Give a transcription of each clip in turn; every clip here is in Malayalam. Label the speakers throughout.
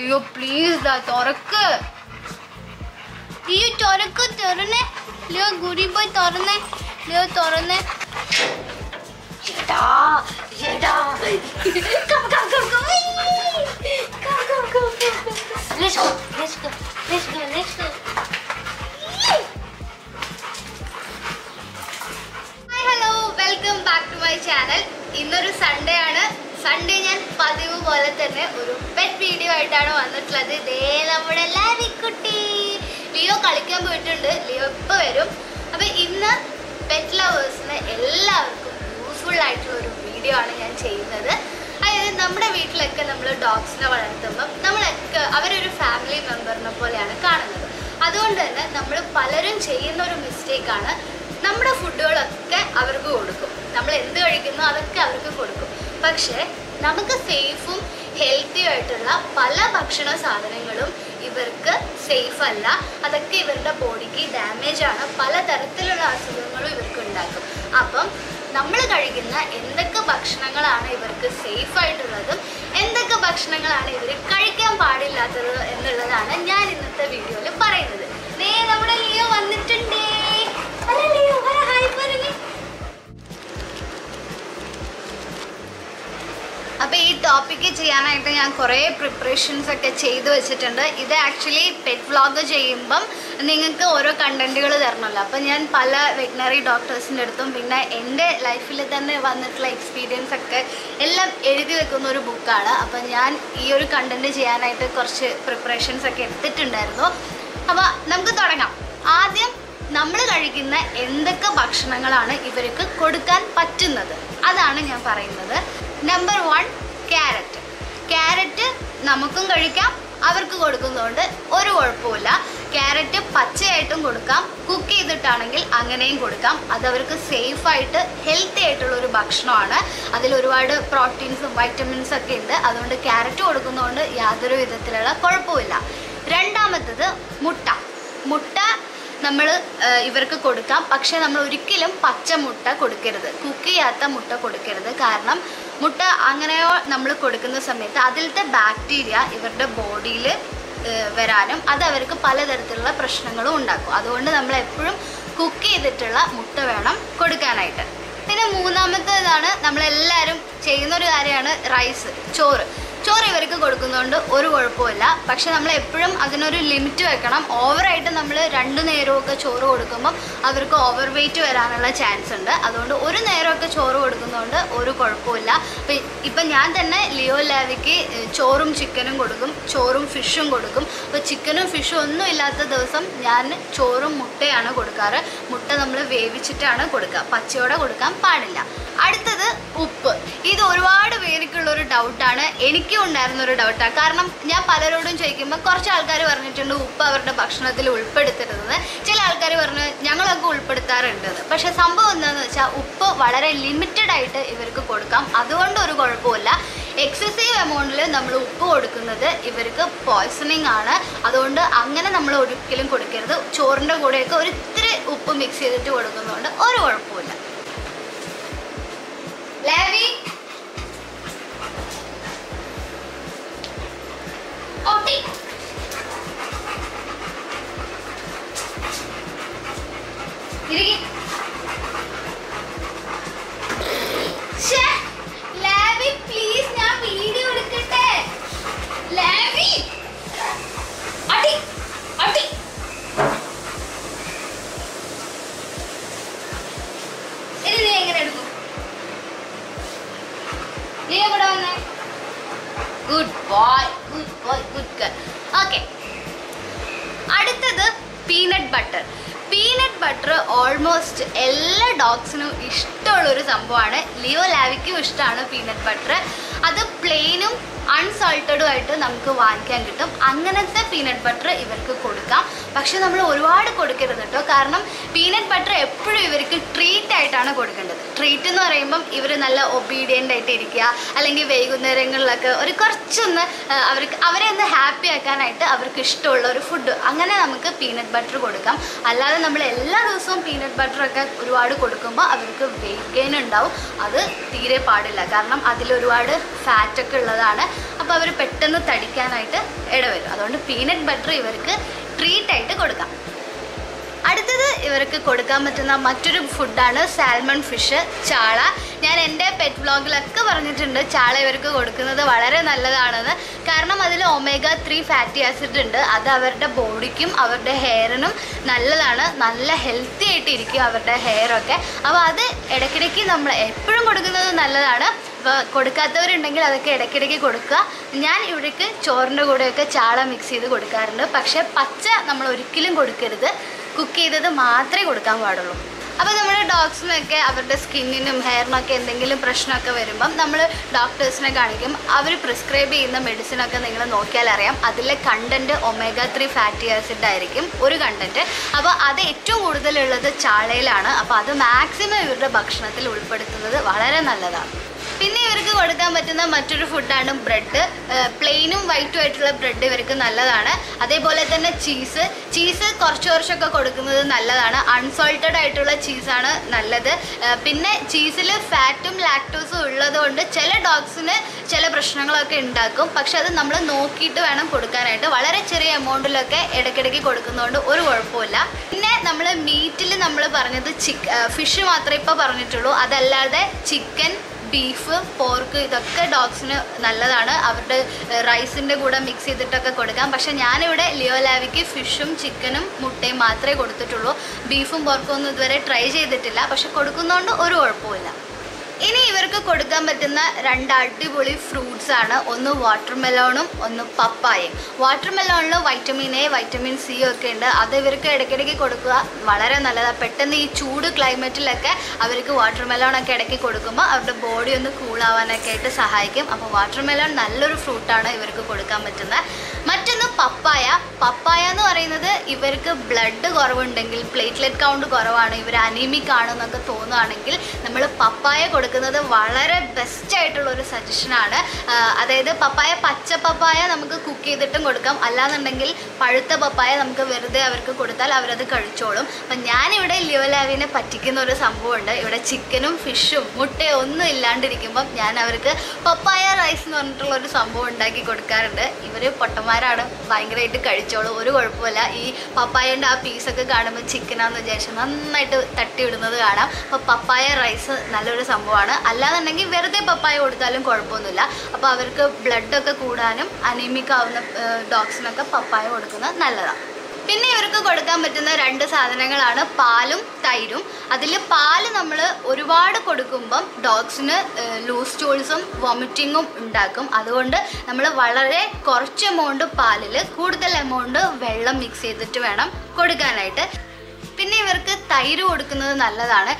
Speaker 1: லியோ ப்ளீஸ்டா തുറക്ക് ലിയോ തുറക്ക് തുറന്നേ ലിയോ ഗുരി പോയി തുറന്നേ ലിയോ തുറന്നേ ഏടാ ഏടാ come come come come come come come let's go let's go let's go let's go hi hello welcome back to my channel ഇന്നൊരു സൺഡേ ആണ് സൺഡേ ഞാൻ പതിവ് പോലെ തന്നെ ഒരു പെറ്റ് വീഡിയോ ആയിട്ടാണ് വന്നിട്ടുള്ളത്. ഇതേ നമ്മുടെ ലാവിക്കുട്ടി ലിയോ കളിക്കാൻ പോയിട്ടുണ്ട്. ലിയോ ഇപ്പൊ വരും. അപ്പൊ ഇന്ന് പെറ്റ് ലവേഴ്സിന് എല്ലാവർക്കും യൂസ്ഫുൾ ആയിട്ടുള്ള ഒരു വീഡിയോ ആണ് ഞാൻ ചെയ്യുന്നത്. അതായത് നമ്മുടെ വീട്ടിലൊക്കെ നമ്മൾ ഡോഗ്സിനെ വളർത്തുമ്പം നമ്മളൊക്കെ അവരൊരു ഫാമിലി മെമ്പറിനെ പോലെയാണ് കാണുന്നത്. അതുകൊണ്ട് തന്നെ നമ്മൾ പലരും ചെയ്യുന്ന ഒരു മിസ്റ്റേക്കാണ് നമ്മുടെ ഫുഡുകളൊക്കെ അവർക്ക് കൊടുക്കും. നമ്മൾ എന്ത് കഴിക്കുന്നോ അതൊക്കെ അവർക്ക് കൊടുക്കും. പക്ഷേ നമുക്ക് സേഫും ഹെൽത്തി ആയിട്ടുള്ള പല ഭക്ഷണ സാധനങ്ങളും ഇവർക്ക് സേഫ് അല്ല അതൊക്കെ ഇവരുടെ ബോഡിക്ക് ഡാമേജ് ആണ്. പലതരത്തിലുള്ള അസുഖങ്ങളും ഇവർക്ക് ഉണ്ടാക്കും. അപ്പം നമ്മൾ കഴിക്കുന്ന എന്തൊക്കെ ഭക്ഷണങ്ങളാണ് ഇവർക്ക് സേഫ് ആയിട്ടുള്ളതും എന്തൊക്കെ ഭക്ഷണങ്ങളാണ് ഇവർ കഴിക്കാൻ പാടില്ലാത്തത് എന്നുള്ളതാണ് ഞാൻ ഇന്നത്തെ വീഡിയോയിൽ പറയുന്നത്. നേ നമ്മുടെ ലിയോ വന്നിട്ടുണ്ടേ. അപ്പോൾ ഈ ടോപ്പിക്ക് ചെയ്യാനായിട്ട് ഞാൻ കുറേ പ്രിപ്പറേഷൻസ് ഒക്കെ ചെയ്ത് വെച്ചിട്ടുണ്ട്. ഇത് ആക്ച്വലി പെറ്റ് വ്ളോഗ് ചെയ്യുമ്പം നിങ്ങൾക്ക് ഓരോ കണ്ടന്റുകൾ തരണമല്ലോ. അപ്പോൾ ഞാൻ പല വെറ്റിനറി ഡോക്ടേഴ്സിന്റെ അടുത്തും പിന്നെ എന്റെ ലൈഫിൽ തന്നെ വന്നിട്ടുള്ള എക്സ്പീരിയൻസ് ഒക്കെ എല്ലാം എഴുതി വെക്കുന്ന ഒരു ബുക്കാണ് അപ്പോൾ ഞാൻ ഈ ഒരു കണ്ടന്റ് ചെയ്യാനായിട്ട് കുറച്ച് പ്രിപ്പറേഷൻസ് ഒക്കെ എടുത്തിട്ടുണ്ടായിരുന്നു. അപ്പോൾ നമുക്ക് തുടങ്ങാം. ആദ്യം നമ്മൾ കഴിക്കുന്ന എന്തൊക്കെ ഭക്ഷണങ്ങളാണ് ഇവർക്ക് കൊടുക്കാൻ പറ്റുന്നത്? അതാണ് ഞാൻ പറയുന്നത്. നമ്പർ വൺ ക്യാരറ്റ് ക്യാരറ്റ് നമുക്കും കഴിക്കാം അവർക്ക് കൊടുക്കുന്നതുകൊണ്ട് ഒരു കുഴപ്പമില്ല ക്യാരറ്റ് പച്ചയായിട്ടും കൊടുക്കാം കുക്ക് ചെയ്തിട്ടാണെങ്കിൽ അങ്ങനെയും കൊടുക്കാം. അത് അവർക്ക് സേഫായിട്ട് ഹെൽത്തി ആയിട്ടുള്ള ഒരു ഭക്ഷണമാണ്. അതിൽ ഒരുപാട് പ്രോട്ടീൻസും വൈറ്റമിൻസ് ഒക്കെ ഉണ്ട്. അതുകൊണ്ട് ക്യാരറ്റ് കൊടുക്കുന്നതുകൊണ്ട് യാതൊരു വിധത്തിലുള്ള കുഴപ്പമില്ല രണ്ടാമത്തത് മുട്ട. മുട്ട നമ്മൾ ഇവർക്ക് കൊടുക്കാം. പക്ഷേ നമ്മൾ ഒരിക്കലും പച്ച മുട്ട കൊടുക്കരുത്. കുക്ക് ചെയ്യാത്ത മുട്ട കൊടുക്കരുത്. കാരണം മുട്ട അങ്ങനെയോ നമ്മൾ കൊടുക്കുന്ന സമയത്ത് അതിലത്തെ ബാക്ടീരിയ ഇവരുടെ ബോഡിയിൽ വരാനും അത് അവർക്ക് പലതരത്തിലുള്ള പ്രശ്നങ്ങളും ഉണ്ടാക്കും. അതുകൊണ്ട് നമ്മൾ എപ്പോഴും കുക്ക് ചെയ്തിട്ടുള്ള മുട്ട വേണം കൊടുക്കാനായിട്ട്. പിന്നെ മൂന്നാമത്തേതാണ് നമ്മളെല്ലാവരും ചെയ്യുന്ന ഒരു കാര്യമാണ് റൈസ് ചോറ്. ചോറ് ഇവർക്ക് കൊടുക്കുന്നതുകൊണ്ട് ഒരു കുഴപ്പമില്ല പക്ഷെ നമ്മൾ എപ്പോഴും അതിനൊരു ലിമിറ്റ് വെക്കണം. ഓവറായിട്ട് നമ്മൾ രണ്ട് നേരമൊക്കെ ചോറ് കൊടുക്കുമ്പം അവർക്ക് ഓവർ വെയിറ്റ് വരാനുള്ള ചാൻസ് ഉണ്ട്. അതുകൊണ്ട് ഒരു നേരമൊക്കെ ചോറ് കൊടുക്കുന്നതുകൊണ്ട് ഒരു കുഴപ്പമില്ല ഇപ്പം ഞാൻ തന്നെ ലിയോ ലാവിക്ക് ചോറും ചിക്കനും കൊടുക്കും. ചോറും ഫിഷും കൊടുക്കും. അപ്പോൾ ചിക്കനും ഫിഷും ഒന്നും ഇല്ലാത്ത ദിവസം ഞാൻ ചോറും മുട്ടയാണ് കൊടുക്കാറ്. മുട്ട നമ്മൾ വേവിച്ചിട്ടാണ് കൊടുക്കുക പച്ചയോടെ കൊടുക്കാൻ പാടില്ല. അടുത്തത് ഉപ്പ്. ഇത് ഒരുപാട് പേർക്കുള്ള ഒരു ഡൗട്ടാണ് എനിക്കും ഉണ്ടായിരുന്ന ഒരു ഡൗട്ടാണ് കാരണം ഞാൻ പലരോടും ചോദിക്കുമ്പോൾ കുറച്ച് ആൾക്കാർ പറഞ്ഞിട്ടുണ്ട് ഉപ്പ് അവരുടെ ഭക്ഷണത്തിൽ ഉൾപ്പെടുത്തരുതെന്ന്. ചില ആൾക്കാർ പറഞ്ഞു ഞങ്ങളൊക്കെ ഉൾപ്പെടുത്താറുണ്ട്. പക്ഷെ സംഭവം എന്താണെന്ന് വെച്ചാൽ ഉപ്പ് വളരെ ലിമിറ്റഡ് ആയിട്ട് ഇവർക്ക് കൊടുക്കാം. അതുകൊണ്ട് ഒരു കുഴപ്പമില്ല എക്സസീവ് എമൗണ്ടിൽ നമ്മൾ ഉപ്പ് കൊടുക്കുന്നത് ഇവർക്ക് പോയ്സണിങ് ആണ്. അതുകൊണ്ട് അങ്ങനെ നമ്മൾ ഒരിക്കലും കൊടുക്കരുത്. ചോറിന്റെ കൂടെയൊക്കെ ഒരിത്തിരി ഉപ്പ് മിക്സ് ചെയ്തിട്ട് കൊടുക്കുന്നതുകൊണ്ട് ഒരു കുഴപ്പമില്ല Levy good boy good boy good girl okay അടുത്തത് peanut butter peanut butter almost എല്ലാ ഡോഗ്സിനും ഇഷ്ടമുള്ള ഒരു സംഭവമാണ്. ലിയോ ലാവിക്കും ഇഷ്ടമാണ് പീനട്ട് ബട്ടർ അത് പ്ലെയിനും അൺസോൾട്ടഡും ആയിട്ട് നമുക്ക് വാങ്ങിക്കാൻ കിട്ടും. അങ്ങനത്തെ പീനട്ട് ബട്ടർ ഇവർക്ക് കൊടുക്കാം. പക്ഷെ നമ്മൾ ഒരുപാട് കൊടുക്കരുത് കേട്ടോ. കാരണം പീനട്ട് ബട്ടർ എപ്പോഴും ഇവർക്ക് ട്രീറ്റ് ആയിട്ടാണ് കൊടുക്കേണ്ടത്. ട്രീറ്റ് എന്ന് പറയുമ്പം ഇവർ നല്ല ഒബീഡിയന്റ് ആയിട്ട് ഇരിക്കുക അല്ലെങ്കിൽ വൈകുന്നേരങ്ങളിലൊക്കെ ഒരു കുറച്ചൊന്ന് അവർക്ക് അവരെ ഒന്ന് ഹാപ്പി ആക്കാനായിട്ട് അവർക്ക് ഇഷ്ടമുള്ള ഒരു ഫുഡ് അങ്ങനെ നമുക്ക് പീനട്ട് ബട്ടർ കൊടുക്കാം. അല്ലാതെ നമ്മൾ എല്ലാ ദിവസവും പീനട്ട് ബട്ടറൊക്കെ ഒരുപാട് കൊടുക്കുമ്പോൾ അവർക്ക് വെയിറ്റ് ഗെയിൻ ഉണ്ടാവും. അത് തീരെ പാടില്ല. കാരണം അതിലൊരുപാട് ഫാറ്റൊക്കെ ഉള്ളതാണ്. അപ്പോൾ അവർ പെട്ടെന്ന് തടിക്കാനായിട്ട് ഇടവരും. അതുകൊണ്ട് പീനട്ട് ബട്ടർ ഇവർക്ക് ട്രീറ്റ് ആയിട്ട് കൊടുക്കാം. അടുത്തത് ഇവർക്ക് കൊടുക്കാൻ പറ്റുന്ന മറ്റൊരു ഫുഡാണ് സാൽമൺ ഫിഷ് ചാള. ഞാൻ എന്റെ പെറ്റ് വ്ളോഗിലൊക്കെ പറഞ്ഞിട്ടുണ്ട് ചാള ഇവർക്ക് കൊടുക്കുന്നത് വളരെ നല്ലതാണെന്ന്. കാരണം അതിൽ ഒമേഗ ത്രീ ഫാറ്റി ആസിഡ് ഉണ്ട്. അത് അവരുടെ ബോഡിക്കും അവരുടെ ഹെയറിനും നല്ലതാണ്. നല്ല ഹെൽത്തി ആയിട്ടിരിക്കും അവരുടെ ഹെയറൊക്കെ അപ്പോൾ അത് ഇടയ്ക്കിടയ്ക്ക് നമ്മൾ എപ്പോഴും കൊടുക്കുന്നത് നല്ലതാണ്. അപ്പോൾ കൊടുക്കാത്തവരുണ്ടെങ്കിൽ അതൊക്കെ ഇടയ്ക്കിടയ്ക്ക് കൊടുക്കുക. ഞാൻ ഇവിടേക്ക് ചോറിന്റെ കൂടെയൊക്കെ ചാള മിക്സ് ചെയ്ത് കൊടുക്കാറുണ്ട്. പക്ഷേ പച്ച നമ്മൾ ഒരിക്കലും കൊടുക്കരുത്. കുക്ക് ചെയ്തത് മാത്രമേ കൊടുക്കാൻ പാടുള്ളൂ. അപ്പോൾ നമ്മുടെ ഡോഗ്സിനൊക്കെ അവരുടെ സ്കിന്നിനും ഹെയറിനൊക്കെ എന്തെങ്കിലും പ്രശ്നമൊക്കെ വരുമ്പം നമ്മൾ ഡോക്ടേഴ്സിനെ കാണിക്കും. അവർ പ്രിസ്ക്രൈബ് ചെയ്യുന്ന മെഡിസിനൊക്കെ നിങ്ങൾ നോക്കിയാൽ അറിയാം. അതിലെ content omega three fatty acid ആയിരിക്കും ഒരു കണ്ടന്റ് അപ്പോൾ അത് ഏറ്റവും കൂടുതലുള്ളത് ചാളയിലാണ്. അപ്പോൾ അത് മാക്സിമം ഇവരുടെ ഭക്ഷണത്തിൽ ഉൾപ്പെടുത്തുന്നത് വളരെ നല്ലതാണ്. കൊടുക്കാൻ പറ്റുന്ന മറ്റൊരു ഫുഡാണ് ബ്രെഡ് പ്ലെയിനും വൈറ്റും ആയിട്ടുള്ള ബ്രെഡ് ഇവർക്ക് നല്ലതാണ്. അതേപോലെ തന്നെ ചീസ് ചീസ് കുറച്ച് കുറച്ചൊക്കെ കൊടുക്കുന്നത് നല്ലതാണ്. അൺസോൾട്ടഡ് ആയിട്ടുള്ള ചീസാണ് നല്ലത്. പിന്നെ ചീസിൽ ഫാറ്റും ലാക്ടോസും ഉള്ളതുകൊണ്ട് ചില ഡോഗ്സിന് ചില പ്രശ്നങ്ങളൊക്കെ ഉണ്ടാക്കും. പക്ഷെ അത് നമ്മൾ നോക്കിയിട്ട് വേണം കൊടുക്കാനായിട്ട്. വളരെ ചെറിയ എമൗണ്ടിലൊക്കെ ഇടയ്ക്കിടയ്ക്ക് കൊടുക്കുന്നതുകൊണ്ട് ഒരു കുഴപ്പമില്ല പിന്നെ നമ്മൾ മീറ്റിൽ നമ്മൾ പറഞ്ഞത് ഫിഷ് മാത്രമേ ഇപ്പോൾ പറഞ്ഞിട്ടുള്ളൂ. അതല്ലാതെ ചിക്കൻ ബീഫ് പോർക്ക് ഇതൊക്കെ ഡോഗ്സിന് നല്ലതാണ്. അവരുടെ റൈസിന്റെ കൂടെ മിക്സ് ചെയ്തിട്ടൊക്കെ കൊടുക്കാം. പക്ഷേ ഞാനിവിടെ ലിയോ ലാവിക്ക് ഫിഷും ചിക്കനും മുട്ടയും മാത്രമേ കൊടുത്തിട്ടുള്ളൂ. ബീഫും പോർക്കും ഒന്നും ഇതുവരെ ട്രൈ ചെയ്തിട്ടില്ല. പക്ഷെ കൊടുക്കുന്നതുകൊണ്ട് ഒരു കുഴപ്പമില്ല ഇനി ഇവർക്ക് കൊടുക്കാൻ പറ്റുന്ന രണ്ട് അടിപൊളി ഫ്രൂട്ട്സ് ആണ്. ഒന്ന് വാട്ടർ മെലോണും ഒന്ന് പപ്പായയും. വാട്ടർ മെലോണിൽ വൈറ്റമിൻ എ വൈറ്റമിൻ സി ഒക്കെ ഉണ്ട്. അത് ഇവർക്ക് ഇടയ്ക്കിടയ്ക്ക് കൊടുക്കുക വളരെ നല്ലതാണ് പെട്ടെന്ന് ഈ ചൂട് ക്ലൈമറ്റിലൊക്കെ അവർക്ക് വാട്ടർ മെലോണൊക്കെ ഇടയ്ക്ക് കൊടുക്കുമ്പോൾ അവരുടെ ബോഡി ഒന്ന് കൂളാവാനൊക്കെ ആയിട്ട് സഹായിക്കും. അപ്പോൾ വാട്ടർ മെലോൺ നല്ലൊരു ഫ്രൂട്ടാണ് ഇവർക്ക് കൊടുക്കാൻ പറ്റുന്നത്. മറ്റൊന്ന് പപ്പായ. പപ്പായ എന്ന് പറയുന്നത് ഇവർക്ക് ബ്ലഡ് കുറവുണ്ടെങ്കിൽ പ്ലേറ്റ്ലെറ്റ് കൗണ്ട് കുറവാണ്. ഇവർ അനീമിക് ആണെന്നൊക്കെ തോന്നുകയാണെങ്കിൽ നമ്മൾ പപ്പായ കൊടുക്കുന്നത് വളരെ ബെസ്റ്റ് ആയിട്ടുള്ള ഒരു സജഷനാണ് അതായത് പപ്പായ പച്ച പപ്പായ നമുക്ക് കുക്ക് ചെയ്തിട്ടും കൊടുക്കാം. അല്ലാന്നുണ്ടെങ്കിൽ പഴുത്ത പപ്പായ നമുക്ക് വെറുതെ അവർക്ക് കൊടുത്താൽ അവരത് കഴിച്ചോളും. അപ്പം ഞാനിവിടെ ലിയോലാവിനെ പറ്റിക്കുന്ന ഒരു സംഭവമുണ്ട്. ഇവിടെ ചിക്കനും ഫിഷും മുട്ടയും ഒന്നും ഇല്ലാണ്ടിരിക്കുമ്പം ഞാൻ അവർക്ക് പപ്പായ റൈസ് എന്ന് പറഞ്ഞിട്ടുള്ള ഒരു സംഭവം ഉണ്ടാക്കി കൊടുക്കാറുണ്ട്. ഇവർ പൊട്ടന്മാരാണ്. ഭയങ്കരമായിട്ട് കഴിച്ചോളും. ഒരു കുഴപ്പമില്ല ഈ പപ്പായന്റെ ആ പീസൊക്കെ കാണുമ്പോൾ ചിക്കനാന്ന് വിചാരിച്ച് നന്നായിട്ട് തട്ടിവിടുന്നത് കാണാം. അപ്പോൾ പപ്പായ റൈസ് നല്ലൊരു സംഭവമാണ്. അല്ലാന്നുണ്ടെങ്കിൽ വെറുതെ പപ്പായ കൊടുത്താലും കുഴപ്പമൊന്നുമില്ല. അപ്പോൾ അവർക്ക് ബ്ലഡൊക്കെ കൂടാനും അനീമിക് ആവുന്ന ഡോഗ്സിനൊക്കെ പപ്പായ കൊടുക്കുന്നത് നല്ലതാണ് പിന്നെ ഇവർക്ക് കൊടുക്കാൻ പറ്റുന്ന രണ്ട് സാധനങ്ങളാണ് പാലും തൈരും. അതിൽ പാൽ നമ്മൾ ഒരുപാട് കൊടുക്കുമ്പം ഡോഗ്സിന് ലൂസ് സ്റ്റൂൾസും വോമിറ്റിങ്ങും ഉണ്ടാക്കും. അതുകൊണ്ട് നമ്മൾ വളരെ കുറച്ച് എമൗണ്ട് പാലിൽ കൂടുതൽ എമൗണ്ട് വെള്ളം മിക്സ് ചെയ്തിട്ട് വേണം കൊടുക്കാനായിട്ട്. പിന്നെ ഇവർക്ക് തൈര് കൊടുക്കുന്നത് നല്ലതാണ്.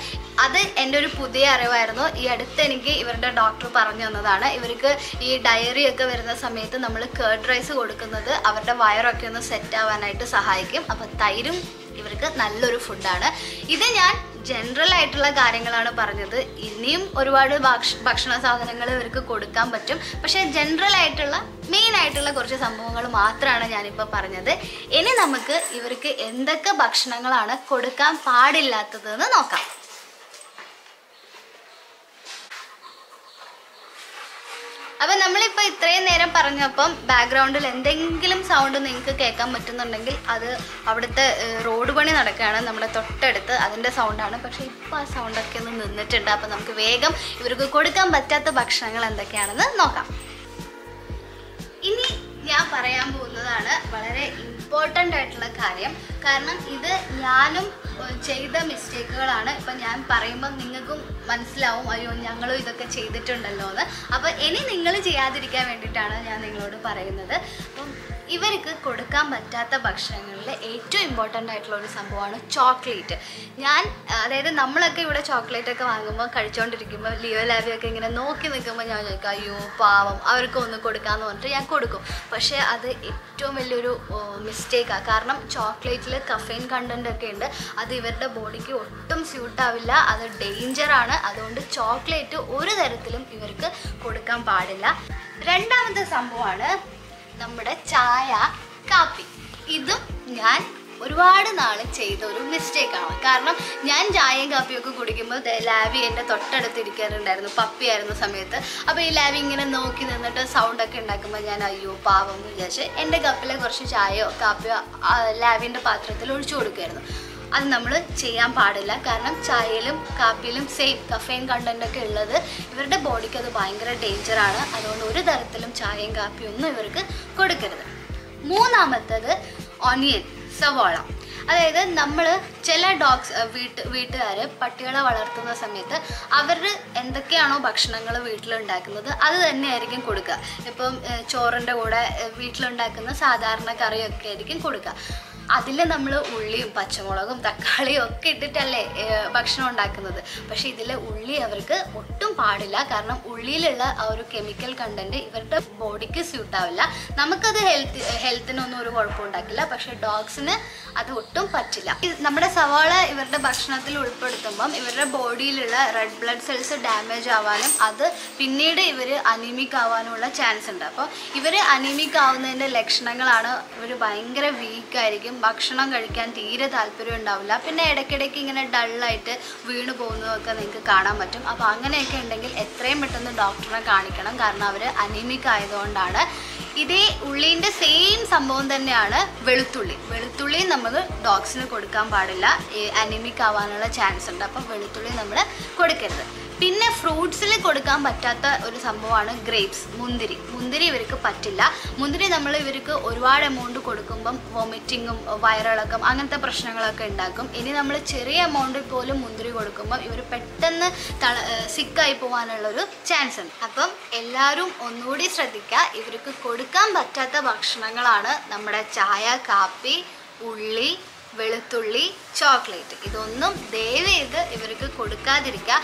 Speaker 1: അത് എന്റെ ഒരു പുതിയ അറിവായിരുന്നു. ഈ അടുത്ത് എനിക്ക് ഇവരുടെ ഡോക്ടർ പറഞ്ഞു തന്നതാണ്. ഇവർക്ക് ഈ ഡയറി ഒക്കെ വരുന്ന സമയത്ത് നമ്മൾ കേർഡ് റൈസ് കൊടുക്കുന്നത് അവരുടെ വയറൊക്കെ ഒന്ന് സെറ്റ് ആവാനായിട്ട് സഹായിക്കും. അപ്പം തൈരും ഇവർക്ക് നല്ലൊരു ഫുഡാണ് ഇത് ഞാൻ ജനറൽ ആയിട്ടുള്ള കാര്യങ്ങളാണ് പറഞ്ഞത്. ഇനിയും ഒരുപാട് ഭക്ഷ ഭക്ഷണ സാധനങ്ങൾ ഇവർക്ക് കൊടുക്കാൻ പറ്റും. പക്ഷേ ജനറൽ ആയിട്ടുള്ള മെയിൻ ആയിട്ടുള്ള കുറച്ച് സംഭവങ്ങൾ മാത്രമാണ് ഞാനിപ്പോൾ പറഞ്ഞത്. ഇനി നമുക്ക് ഇവർക്ക് എന്തൊക്കെ ഭക്ഷണങ്ങളാണ് കൊടുക്കാൻ പാടില്ലാത്തതെന്ന് നോക്കാം. അപ്പം നമ്മളിപ്പോൾ ഇത്രയും നേരം പറഞ്ഞപ്പം ബാക്ക്ഗ്രൗണ്ടിൽ എന്തെങ്കിലും സൗണ്ട് നിങ്ങൾക്ക് കേൾക്കാൻ പറ്റുന്നുണ്ടെങ്കിൽ അത് അവിടുത്തെ റോഡ് പണി നടക്കുകയാണ് നമ്മുടെ തൊട്ടടുത്ത് അതിന്റെ സൗണ്ടാണ് പക്ഷേ ഇപ്പോൾ ആ സൗണ്ടൊക്കെ ഒന്ന് നിന്നിട്ടുണ്ട്. അപ്പം നമുക്ക് വേഗം ഇവർക്ക് കൊടുക്കാൻ പറ്റാത്ത ഭക്ഷണങ്ങൾ എന്തൊക്കെയാണെന്ന് നോക്കാം. ഇനി ഞാൻ പറയാൻ പോകുന്നതാണ് വളരെ ഇമ്പോർട്ടന്റ് ആയിട്ടുള്ള കാര്യം. കാരണം ഇത് ഞാനും ചെയ്ത മിസ്റ്റേക്കുകളാണ്. ഇപ്പം ഞാൻ പറയുമ്പോൾ നിങ്ങൾക്കും മനസ്സിലാവും അയ്യോ ഞങ്ങളും ഇതൊക്കെ ചെയ്തിട്ടുണ്ടല്ലോ എന്ന് അപ്പോൾ ഇനി നിങ്ങൾ ചെയ്യാതിരിക്കാൻ വേണ്ടിയിട്ടാണ് ഞാൻ നിങ്ങളോട് പറയുന്നത്. അപ്പം ഇവർക്ക് കൊടുക്കാൻ പറ്റാത്ത ഭക്ഷണങ്ങളിൽ ഏറ്റവും ഇമ്പോർട്ടന്റ് ആയിട്ടുള്ള ഒരു സംഭവമാണ് ചോക്ലേറ്റ്. ഞാൻ അതായത് നമ്മളൊക്കെ ഇവിടെ ചോക്ലേറ്റ് ഒക്കെ വാങ്ങുമ്പോൾ കഴിച്ചുകൊണ്ടിരിക്കുമ്പോൾ ലിയോ ലാബിയൊക്കെ ഇങ്ങനെ നോക്കി നിൽക്കുമ്പോൾ ഞാൻ ചോദിക്കും അയ്യോ പാവം അവർക്ക് ഒന്ന് കൊടുക്കാമെന്ന് പറഞ്ഞിട്ട് ഞാൻ കൊടുക്കും. പക്ഷേ അത് ഏറ്റവും വലിയൊരു മിസ്റ്റേക്കാണ് കാരണം ചോക്ലേറ്റിൽ കഫൈൻ കണ്ടന്റ് ഒക്കെ ഉണ്ട്. അത് ഇവരുടെ ബോഡിക്ക് ഒട്ടും സ്യൂട്ടാവില്ല അത് ഡേഞ്ചറാണ് അതുകൊണ്ട് ചോക്ലേറ്റ് ഒരു തരത്തിലും ഇവർക്ക് കൊടുക്കാൻ പാടില്ല. രണ്ടാമത്തെ സംഭവമാണ് നമ്മുടെ ചായ കാപ്പി. ഇതും ഞാൻ ഒരുപാട് നാൾ ചെയ്ത ഒരു മിസ്റ്റേക്കാണ് കാരണം ഞാൻ ചായയും കാപ്പിയൊക്കെ കുടിക്കുമ്പോൾ ലാവി എന്റെ തൊട്ടടുത്ത് ഇരിക്കാറുണ്ടായിരുന്നു പപ്പിയായിരുന്ന സമയത്ത്. അപ്പോൾ ഈ ലാവി ഇങ്ങനെ നോക്കി നിന്നിട്ട് സൗണ്ടൊക്കെ ഉണ്ടാക്കുമ്പോൾ ഞാൻ അയ്യോ പാവം വിചാരിച്ച് എന്റെ കപ്പിലെ കുറച്ച് ചായയോ കാപ്പിയോ ലാവിന്റെ പാത്രത്തിൽ ഒഴിച്ചു കൊടുക്കുമായിരുന്നു. അത് നമ്മൾ ചെയ്യാൻ പാടില്ല. കാരണം ചായയിലും കാപ്പിയിലും സെയിം കഫൈൻ കണ്ടന്റ് ഒക്കെ ഉള്ളത് ഇവരുടെ ബോഡിക്ക് അത് ഭയങ്കര ഡേഞ്ചറാണ് അതുകൊണ്ട് ഒരു തരത്തിലും ചായയും കാപ്പിയും ഒന്നും ഇവർക്ക് കൊടുക്കരുത്. മൂന്നാമത്തത് ഒനിയൻ സവോള. അതായത് നമ്മൾ ചില ഡോഗ്സ് വീട്ട് വീട്ടുകാർ പട്ടികളെ വളർത്തുന്ന സമയത്ത് അവർ എന്തൊക്കെയാണോ ഭക്ഷണങ്ങൾ വീട്ടിലുണ്ടാക്കുന്നത് അത് തന്നെയായിരിക്കും കൊടുക്കുക. ഇപ്പം ചോറിന്റെ കൂടെ വീട്ടിലുണ്ടാക്കുന്ന സാധാരണ കറിയൊക്കെ ആയിരിക്കും കൊടുക്കുക. അതിൽ നമ്മൾ ഉള്ളിയും പച്ചമുളകും തക്കാളിയും ഒക്കെ ഇട്ടിട്ടല്ലേ ഭക്ഷണം ഉണ്ടാക്കുന്നത്. പക്ഷെ ഇതിൽ ഉള്ളി അവർക്ക് ഒട്ടും പാടില്ല. കാരണം ഉള്ളിയിലുള്ള ആ ഒരു കെമിക്കൽ കണ്ടന്റ് ഇവരുടെ ബോഡിക്ക് സ്യൂട്ട് ആവില്ല. നമുക്കത് ഹെൽത്ത് ഹെൽത്തിനൊന്നും ഒരു കുഴപ്പം ഉണ്ടാക്കില്ല. പക്ഷെ ഡോഗ്സിന് അത് ഒട്ടും പറ്റില്ല. നമ്മുടെ സവാള ഇവരുടെ ഭക്ഷണത്തിൽ ഉൾപ്പെടുത്തുമ്പം ഇവരുടെ ബോഡിയിലുള്ള റെഡ് ബ്ലഡ് സെൽസ് ഡാമേജ് ആവാനും അത് പിന്നീട് ഇവർ അനീമിക് ആവാനുള്ള ചാൻസ് ഉണ്ട്. അപ്പോൾ ഇവർ അനീമിക് ആവുന്നതിന്റെ ലക്ഷണങ്ങളാണ് ഇവർ ഭയങ്കര വീക്കായിരിക്കും ഭക്ഷണം കഴിക്കാൻ തീരെ താല്പര്യം ഉണ്ടാവില്ല. പിന്നെ ഇടയ്ക്കിടയ്ക്ക് ഇങ്ങനെ ഡള്ളായിട്ട് വീണ് പോകുന്നതൊക്കെ നിങ്ങൾക്ക് കാണാൻ പറ്റും. അപ്പോൾ അങ്ങനെയൊക്കെ ഉണ്ടെങ്കിൽ എത്രയും പെട്ടെന്ന് ഡോക്ടറെ കാണിക്കണം. കാരണം അവർ അനീമിക് ആയതുകൊണ്ടാണ്. ഇതേ ഉള്ളീന്റെ സെയിം സംഭവം തന്നെയാണ് വെളുത്തുള്ളി. വെളുത്തുള്ളി നമ്മൾ ഡോഗ്സിന് കൊടുക്കാൻ പാടില്ല. അനീമിക് ആവാനുള്ള ചാൻസ് ഉണ്ട്. അപ്പോൾ വെളുത്തുള്ളി നമ്മൾ കൊടുക്കരുത്. പിന്നെ ഫ്രൂട്ട്സിൽ കൊടുക്കാൻ പറ്റാത്ത ഒരു സംഭവമാണ് ഗ്രേപ്സ് മുന്തിരി. മുന്തിരി ഇവർക്ക് പറ്റില്ല. മുന്തിരി നമ്മൾ ഇവർക്ക് ഒരുപാട് എമൗണ്ട് കൊടുക്കുമ്പം വോമിറ്റിങ്ങും വയറിളക്കം അങ്ങനത്തെ പ്രശ്നങ്ങളൊക്കെ ഉണ്ടാക്കും. ഇനി നമ്മൾ ചെറിയ എമൗണ്ടിൽ പോലും മുന്തിരി കൊടുക്കുമ്പം ഇവർ പെട്ടെന്ന് തള സിക്കായി പോകാനുള്ളൊരു ചാൻസ് ഉണ്ട്. അപ്പം എല്ലാവരും ഒന്നുകൂടി ശ്രദ്ധിക്കുക ഇവർക്ക് കൊടുക്കാൻ പറ്റാത്ത ഭക്ഷണങ്ങളാണ് നമ്മുടെ ചായ കാപ്പി ഉള്ളി വെളുത്തുള്ളി ചോക്ലേറ്റ്. ഇതൊന്നും ദയവ് ഇവർക്ക് കൊടുക്കാതിരിക്കുക.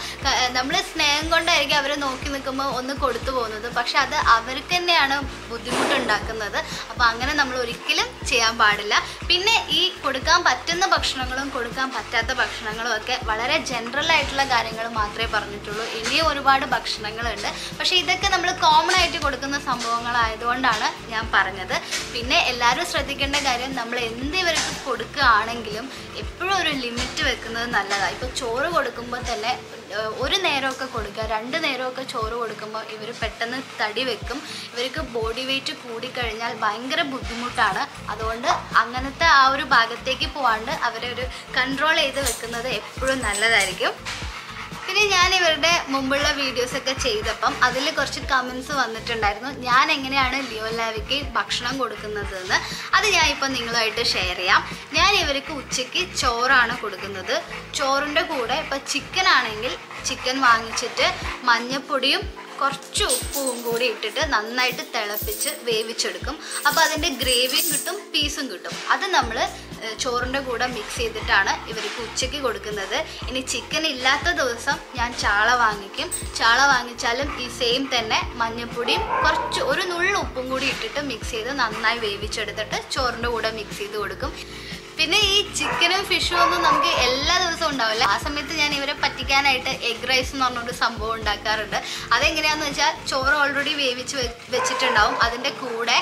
Speaker 1: നമ്മൾ സ്നേഹം കൊണ്ടായിരിക്കും അവരെ നോക്കി നിൽക്കുമ്പോൾ ഒന്ന് കൊടുത്തു പോകുന്നത്. പക്ഷെ അത് അവർക്ക് തന്നെയാണ് ബുദ്ധിമുട്ടുണ്ടാക്കുന്നത്. അപ്പോൾ അങ്ങനെ നമ്മൾ ഒരിക്കലും ചെയ്യാൻ പാടില്ല. പിന്നെ ഈ കൊടുക്കാൻ പറ്റുന്ന ഭക്ഷണങ്ങളും കൊടുക്കാൻ പറ്റാത്ത ഭക്ഷണങ്ങളും ഒക്കെ വളരെ ജനറൽ ആയിട്ടുള്ള കാര്യങ്ങൾ മാത്രമേ പറഞ്ഞിട്ടുള്ളൂ. ഇനിയും ഒരുപാട് ഭക്ഷണങ്ങളുണ്ട്. പക്ഷേ ഇതൊക്കെ നമ്മൾ കോമൺ ആയിട്ട് കൊടുക്കുന്ന സംഭവങ്ങളായതുകൊണ്ടാണ് ഞാൻ പറഞ്ഞത്. പിന്നെ എല്ലാവരും ശ്രദ്ധിക്കേണ്ട കാര്യം നമ്മൾ എന്ത് ഇവർക്ക് കൊടുക്കുകയാണെങ്കിലും എപ്പോഴും ഒരു ലിമിറ്റ് വെക്കുന്നത് നല്ലതാണ് ഇപ്പോൾ ചോറ് കൊടുക്കുമ്പോൾ തന്നെ ഒരു നേരമൊക്കെ കൊടുക്കുക രണ്ട് നേരമൊക്കെ ചോറ് കൊടുക്കുമ്പോൾ ഇവർ പെട്ടെന്ന് തടി വെക്കും. ഇവർക്ക് ബോഡി വെയിറ്റ് കൂടിക്കഴിഞ്ഞാൽ ഭയങ്കര ബുദ്ധിമുട്ടാണ്. അതുകൊണ്ട് അങ്ങനത്തെ ആ ഒരു ഭാഗത്തേക്ക് പോവാണ്ട് അവരെ ഒരു കൺട്രോൾ ചെയ്ത് വെക്കുന്നത് എപ്പോഴും നല്ലതായിരിക്കും. പിന്നെ ഞാൻ ഇവരുടെ മുമ്പുള്ള വീഡിയോസ് ഒക്കെ ചെയ്തപ്പം അതിൽ കുറച്ച് കമൻസ് വന്നിട്ടുണ്ടായിരുന്നു. ഞാൻ എങ്ങനെയാണ് ലിയോ ലാവിക്ക് ഭക്ഷണം കൊടുക്കുന്നതെന്ന്. അത് ഞാൻ ഇപ്പം നിങ്ങളുമായിട്ട് ഷെയർ ചെയ്യാം. ഞാൻ ഇവർക്ക് ഉച്ചയ്ക്ക് ചോറാണ് കൊടുക്കുന്നത്. ചോറിന്റെ കൂടെ ഇപ്പം ചിക്കൻ ആണെങ്കിൽ ചിക്കൻ വാങ്ങിച്ചിട്ട് മഞ്ഞപ്പൊടിയും കുറച്ച് ഉപ്പും കൂടി ഇട്ടിട്ട് നന്നായിട്ട് തിളപ്പിച്ച് വേവിച്ചെടുക്കും. അപ്പോൾ അതിന്റെ ഗ്രേവിയും കിട്ടും പീസും കിട്ടും. അത് നമ്മൾ ചോറിന്റെ കൂടെ മിക്സ് ചെയ്തിട്ടാണ് ഇവർക്ക് ഉച്ചയ്ക്ക് കൊടുക്കുന്നത്. ഇനി ചിക്കൻ ഇല്ലാത്ത ദിവസം ഞാൻ ചാള വാങ്ങിക്കും. ചാള വാങ്ങിച്ചാലും ഈ സെയിം തന്നെ മഞ്ഞൾപ്പൊടിയും കുറച്ച് ഒരു നുള്ളു ഉപ്പും കൂടി ഇട്ടിട്ട് മിക്സ് ചെയ്ത് നന്നായി വേവിച്ചെടുത്തിട്ട് ചോറിന്റെ കൂടെ മിക്സ് ചെയ്ത് കൊടുക്കും. പിന്നെ ഈ ചിക്കനും ഫിഷും ഒന്നും നമുക്ക് എല്ലാ ദിവസവും ഉണ്ടാവില്ല. ആ സമയത്ത് ഞാൻ ഇവരെ പറ്റിക്കാനായിട്ട് എഗ് റൈസ് എന്ന് പറഞ്ഞൊരു സംഭവം ഉണ്ടാക്കാറുണ്ട്. അതെങ്ങനെയാന്ന് വെച്ചാൽ ചോറ് ഓൾറെഡി വേവിച്ച് വെച്ചിട്ടുണ്ടാവും. അതിന്റെ കൂടെ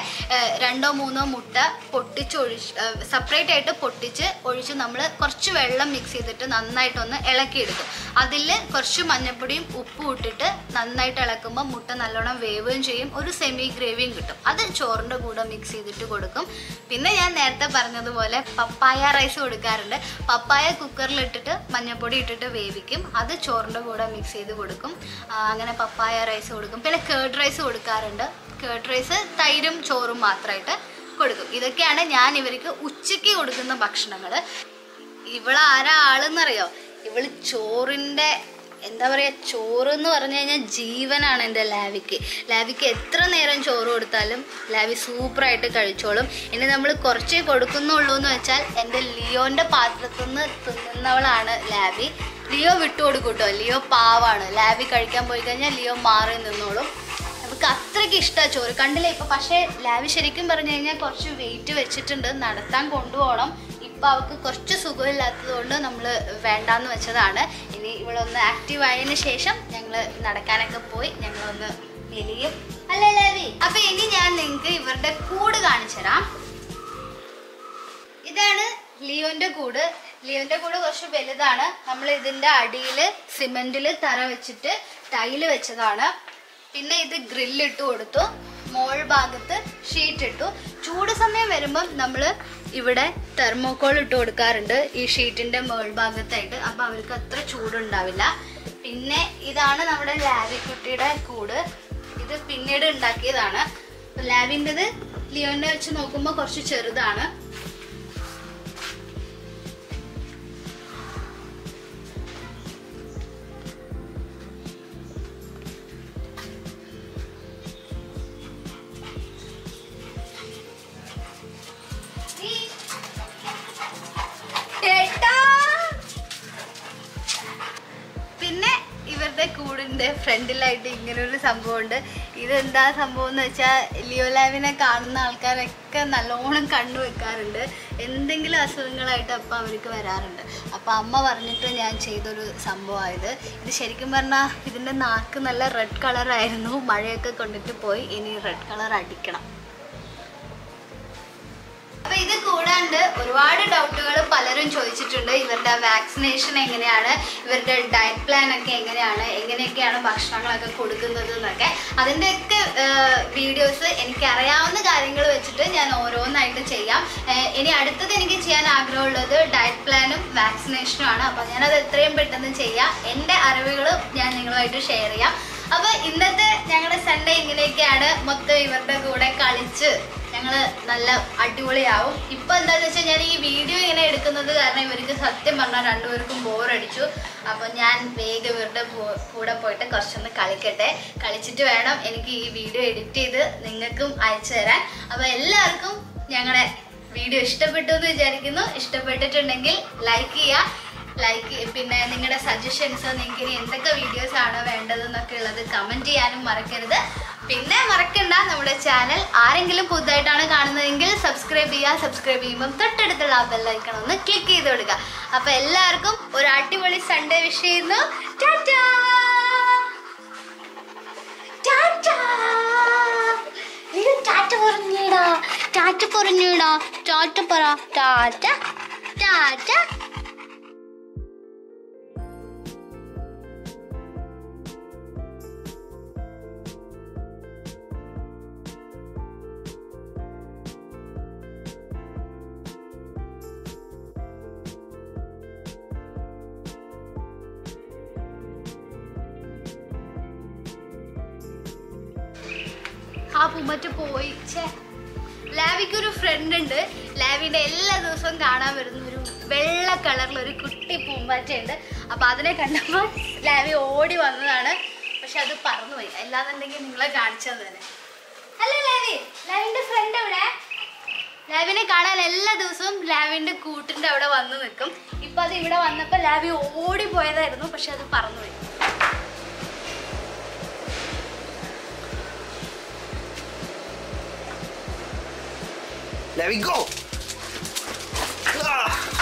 Speaker 1: രണ്ടോ മൂന്നോ മുട്ട പൊട്ടിച്ച് ഒഴിച്ച് സെപ്പറേറ്റ് ആയിട്ട് പൊട്ടിച്ച് ഒഴിച്ച് നമ്മൾ കുറച്ച് വെള്ളം മിക്സ് ചെയ്തിട്ട് നന്നായിട്ടൊന്ന് ഇളക്കിയെടുക്കും. അതിൽ കുറച്ച് മഞ്ഞൾപ്പൊടിയും ഉപ്പും ഇട്ടിട്ട് നന്നായിട്ട് ഇളക്കുമ്പോൾ മുട്ട നല്ലോണം വേവുകയും ചെയ്യും. ഒരു സെമി ഗ്രേവിയും കിട്ടും. അത് ചോറിന്റെ കൂടെ മിക്സ് ചെയ്തിട്ട് കൊടുക്കും. പിന്നെ ഞാൻ നേരത്തെ പറഞ്ഞതുപോലെ പപ്പായ റൈസ് കൊടുക്കാറുണ്ട്. പപ്പായ കുക്കറിൽ ഇട്ടിട്ട് മഞ്ഞൾപ്പൊടി ഇട്ടിട്ട് വേവിക്കും. അത് ചോറിന്റെ കൂടെ മിക്സ് ചെയ്ത് കൊടുക്കും. അങ്ങനെ പപ്പായ റൈസ് കൊടുക്കും. പിന്നെ കേർഡ് റൈസ് കൊടുക്കാറുണ്ട്. കേർഡ് റൈസ് തൈരും ചോറും മാത്രമായിട്ട് കൊടുക്കും. ഇതൊക്കെയാണ് ഞാൻ ഇവർക്ക് ഉച്ചയ്ക്ക് കൊടുക്കുന്ന ഭക്ഷണങ്ങൾ ഇവളാരാളെന്നറിയോ? ഇവൾ ചോറിന്റെ എന്താ പറയുക ചോറ് എന്ന് പറഞ്ഞു കഴിഞ്ഞാൽ ജീവനാണ് എന്റെ ലാവിക്ക്. ലാവിക്ക് എത്ര നേരം ചോറ് കൊടുത്താലും ലാവി സൂപ്പറായിട്ട് കഴിച്ചോളും. ഇനി നമ്മൾ കുറച്ചേ കൊടുക്കുന്നുള്ളൂ എന്ന് വെച്ചാൽ എന്റെ ലിയോന്റെ പാത്രത്തിൽ നിന്ന് തിന്നുന്നവളാണ് ലാവി. ലിയോ വിട്ടു കേട്ടോ ലിയോ പാവാണ്. ലാവി കഴിക്കാൻ പോയി കഴിഞ്ഞാൽ ലിയോ മാറി നിന്നോളും. നമുക്ക് അത്രയ്ക്ക് ഇഷ്ടമാണ് ചോറ്. കണ്ടില്ലേ? ഇപ്പം പക്ഷേ ലാവി ശരിക്കും പറഞ്ഞു കഴിഞ്ഞാൽ കുറച്ച് വെയിറ്റ് വെച്ചിട്ടുണ്ട്. നടത്താൻ കൊണ്ടുപോകണം. ഇപ്പൊ അവൾക്ക് കുറച്ച് സുഖമില്ലാത്തത് കൊണ്ട് നമ്മൾ വേണ്ടാന്ന് വെച്ചതാണ്. ഇനി ഇവളൊന്ന് ആക്റ്റീവ് ആയതിന് ശേഷം ഞങ്ങൾ നടക്കാനൊക്കെ പോയി ഞങ്ങളൊന്ന് മെലിയും. അല്ലേ ലാവി? അപ്പൊ ഇനി ഞാൻ നിങ്ങൾക്ക് ഇവരുടെ കൂട് കാണിച്ചു തരാം. ഇതാണ് ലിയോന്റെ കൂട്. ലിയോന്റെ കൂട് കുറച്ച് വലുതാണ്. നമ്മൾ ഇതിന്റെ അടിയിൽ സിമെന്റിൽ തറ വെച്ചിട്ട് ടൈൽ വെച്ചതാണ്. പിന്നെ ഇത് ഗ്രില്ലിട്ട് കൊടുത്തു. മോൾ ഭാഗത്ത് ഷീറ്റ് ഇട്ടു. ചൂട് സമയം വരുമ്പം നമ്മൾ ഇവിടെ തെർമോക്കോൾ ഇട്ട് കൊടുക്കാറുണ്ട് ഈ ഷീറ്റിന്റെ മേൾ ഭാഗത്തായിട്ട്. അപ്പൊ അവർക്ക് അത്ര ചൂടുണ്ടാവില്ല. പിന്നെ ഇതാണ് നമ്മുടെ ലാവിക്കുട്ടിയുടെ കൂട്. ഇത് പിന്നീട് ഉണ്ടാക്കിയതാണ്. ലാവിന്റെത് ലിയോന്റെ വെച്ച് നോക്കുമ്പോൾ കുറച്ച് ചെറുതാണ്. ഫ്രണ്ടിലായിട്ട് ഇങ്ങനെ ഒരു സംഭവം ഉണ്ട് ഇതെന്താ സംഭവം എന്ന് വെച്ചാൽ ലിയോ ലാവിനെ കാണുന്ന ആൾക്കാരൊക്കെ നല്ലോണം കണ്ണു വെക്കാറുണ്ട്. എന്തെങ്കിലും അസുഖങ്ങളായിട്ട് അപ്പം അവർക്ക് വരാറുണ്ട്. അപ്പം അമ്മ പറഞ്ഞിട്ട് ഞാൻ ചെയ്തൊരു സംഭവമായത് ഇത് ശരിക്കും പറഞ്ഞാൽ ഇതിന്റെ നാക്ക് നല്ല റെഡ് കളറായിരുന്നു മഴയൊക്കെ കൊണ്ടിട്ട് പോയി. ഇനി റെഡ് കളർ അടിക്കണം. ഇത് കൂടാണ്ട് ഒരുപാട് ഡൗട്ടുകൾ പലരും ചോദിച്ചിട്ടുണ്ട്. ഇവരുടെ വാക്സിനേഷൻ എങ്ങനെയാണ്? ഇവരുടെ ഡയറ്റ് പ്ലാൻ ഒക്കെ എങ്ങനെയാണ്? എങ്ങനെയൊക്കെയാണ് ഭക്ഷണങ്ങളൊക്കെ കൊടുക്കുന്നത് എന്നൊക്കെ. അതിന്റെയൊക്കെ വീഡിയോസ് എനിക്ക് അറിയാവുന്ന കാര്യങ്ങൾ വെച്ചിട്ട് ഞാൻ ഓരോന്നായിട്ട് ചെയ്യാം. ഇനി അടുത്തത് എനിക്ക് ചെയ്യാൻ ആഗ്രഹമുള്ളത് ഡയറ്റ് പ്ലാനും വാക്സിനേഷനും ആണ്. അപ്പോൾ ഞാനത് എത്രയും പെട്ടെന്ന് ചെയ്യാം. എന്റെ അറിവുകൾ ഞാൻ നിങ്ങളുമായിട്ട് ഷെയർ ചെയ്യാം. അപ്പോൾ ഇന്നത്തെ ഞങ്ങളുടെ സൺഡേ ഇങ്ങനെയൊക്കെയാണ്. മൊത്തം ഇവരുടെ കൂടെ കളിച്ച് ഞങ്ങൾ നല്ല അടിപൊളിയാവും. ഇപ്പൊ എന്താണെന്ന് വെച്ചാൽ ഞാൻ ഈ വീഡിയോ ഇങ്ങനെ എടുക്കുന്നത് കാരണം ഇവർക്ക് സത്യം പറഞ്ഞാൽ രണ്ടുപേർക്കും ബോറടിച്ചു. അപ്പൊ ഞാൻ വേഗം ഇവരുടെ കൂടെ പോയിട്ട് കുറച്ചൊന്ന് കളിക്കട്ടെ. കളിച്ചിട്ട് വേണം എനിക്ക് ഈ വീഡിയോ എഡിറ്റ് ചെയ്ത് നിങ്ങൾക്കും അയച്ചു തരാൻ. അപ്പൊ എല്ലാവർക്കും ഞങ്ങളുടെ വീഡിയോ ഇഷ്ടപ്പെട്ടു എന്ന് വിചാരിക്കുന്നു. ഇഷ്ടപ്പെട്ടിട്ടുണ്ടെങ്കിൽ ലൈക്ക് ചെയ്യുക ലൈക്ക് പിന്നെ നിങ്ങളുടെ സജഷൻസ് നിങ്ങൾക്ക് ഇനി എന്തൊക്കെ വീഡിയോസ് ആണ് വേണ്ടതെന്നൊക്കെ ഉള്ളത് കമന്റ് ചെയ്യാനും മറക്കരുത്. പിന്നെ മറക്കണ്ട നമ്മുടെ ചാനൽ ആരെങ്കിലും പുതുതായിട്ടാണ് കാണുന്നതെങ്കിൽ സബ്സ്ക്രൈബ് ചെയ്യുക സബ്സ്ക്രൈബ് ചെയ്യുമ്പം തൊട്ടടുത്തുള്ള ആ ബെല്ലൈക്കൺ ഒന്ന് ക്ലിക്ക് ചെയ്ത് കൊടുക്കുക. അപ്പൊ എല്ലാവർക്കും ഒരു അടിപൊളി സൺഡേ വിഷ് ചെയ്യുന്നു. ടാറ്റാ പറഞ്ഞിടാ. ടാറ്റ പറഞ്ഞിടാ. ടാറ്റ പറ. ടാറ്റ ടാറ്റ ദിവസവും കാണാൻ വരുന്ന ഒരു വെള്ള കളറിൽ ഒരു കുട്ടി പൂമ്പാറ്റയുണ്ട്. അപ്പൊ അതിനെ കണ്ടപ്പോൾ ലാവി ഓടി വന്നതാണ്. പക്ഷെ അത് പറന്നുപോയി. അല്ലാന്നുണ്ടെങ്കിൽ നിങ്ങളെ കാണിച്ചത് തന്നെ അല്ലേ ലാവി? ലാവിന്റെ ഫ്രണ്ട് എവിടെ? ലാവിനെ കാണാൻ എല്ലാ ദിവസവും ലാവിന്റെ കൂട്ടിന്റെ അവിടെ വന്നു നിൽക്കും. ഇപ്പൊ അത് ഇവിടെ വന്നപ്പോ ലാവി ഓടി പോയതായിരുന്നു പക്ഷെ അത് പറന്നുപോയി.
Speaker 2: Let me go.